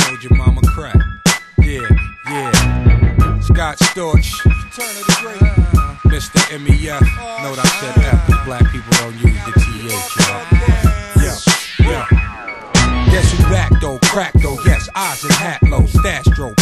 Sold your mama crack. Yeah, yeah. Scott Storch. Turn of the great. Uh, Mr. MEF. Note I said F black people don't use the TH, y'all. Yeah, yeah. Guess who back though? Crack though, yes, eyes and hat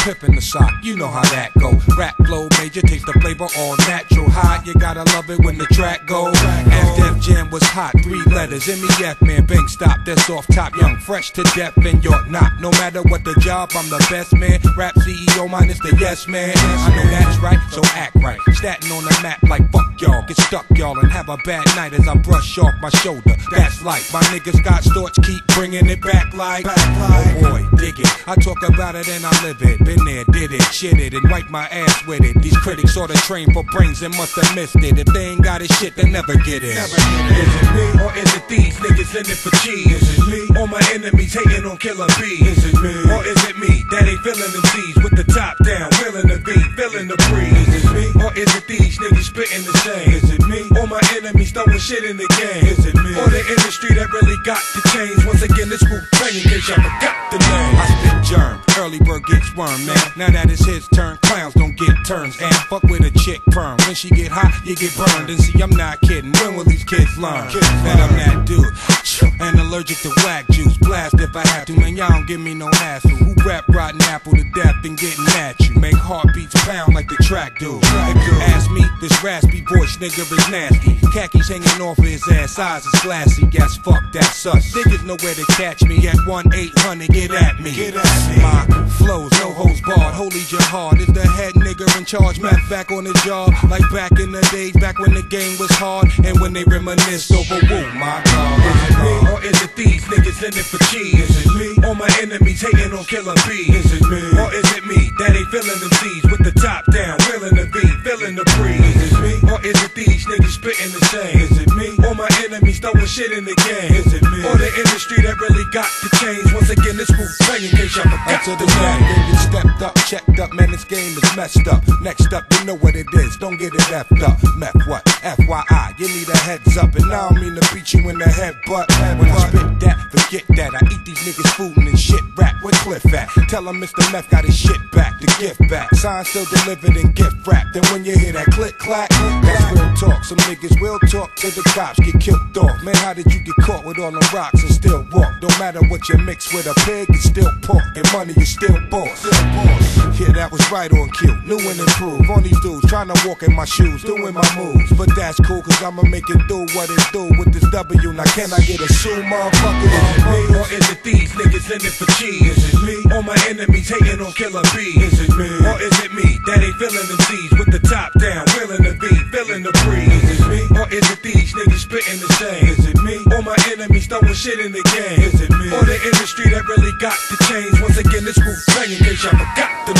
pippin' the sock, you know how that go. Rap flow, major, taste the flavor, all natural. High, you gotta love it when the track go. F Def Jam was hot, three letters. MEF, man, bang, stop, that's off top. Young, fresh to death, and you're not. No matter what the job, I'm the best man. Rap CEO minus the yes man. I know that's right, so act right. Statin' on the map like fuck y'all. Get stuck, y'all, and have a bad night as I brush off my shoulder. That's life. my niggas Scott Storch keep bringing it back like. Oh boy, dig it. I talk about it and I live it. Been there, did it, shit it, and wipe my ass with it. These critics sorta trained for brains and must have missed it. If they ain't got it shit, they never get it. Is it me or is it these niggas in it for cheese? Is it me or my enemies hating on Killer B? Is it me or is it me that ain't feeling them Z's with the top down, willing to be, feeling the breeze? Is it me or is it these niggas spitting the same? Is it me or my enemies throwing shit in the game? Is it me or the industry that really got to change? Once again, this group banging cause y'all forgot the name. I spit germ, early bird gets worm, man. Now that it's his turn, clowns don't get turns. And fuck with a chick perm. When she get hot, you get burned. And see, I'm not kidding. When will these kids learn that I'm that dude? And allergic to whack juice. Blast if I have to, man. Y'all don't give me no hassle. Who rap rotten apple to death and getting at you? Make heartbeats pound like the track do. If you ask me, this raspy voice nigga is nasty. Khakis hanging off of his ass, eyes is glassy. Guess fuck, that's us. Niggas know where to catch me at 1 800, get at me. Get at me. My charge. Matt back on the job, like back in the days, back when the game was hard. And when they reminisce over Wu, my God. Is it me or is it these niggas in it for cheese? Is it me or my enemies hating on Killer B? Is it me or is it me that ain't feeling them Z's with the top down, willing to be, feeling the breeze? Is it me or is it these niggas spitting the same? Is it me or my enemies throwing shit in the game? Is it me or the industry that really got to change? Once again, this group banging case y'all Until the the name. niggas stepped up, checked up, man, this game is messed up. Next up, you know what it is, don't get it effed up. Meth what? FYI, you need a heads up, and I don't mean to beat you in the head, but when I spit that, forget that. I eat these niggas food and shit rap. Where Cliff at? Tell him Mr. Meth got his shit back, the gift back. Sign still delivered and gift wrap. Then when you hear that click clack, that's real talk. Some niggas will talk till the cops get killed off. Man, how did you get caught with all them rocks and still walk? Don't matter what you mix with a pig, it's still pork. And money is still boss. Still boss. Yeah, that was right on cue. New and improved. On these dudes trying to walk in my shoes, doing my moves. But that's cool, cause I'ma make it do what it do with this W. Now, can I get a shoe, motherfucker? Is it me or is it these niggas in it for cheese? Is it me or my enemies hating on Killer B? Is it me or is it me that ain't feeling them Z's with the top down, willing to be, feeling the breeze? Is it me or is it these niggas spitting the same? Is it me or my enemies throwing shit in the game? Is it me or the industry that really got the change? Once again, this banging case y'all forgot the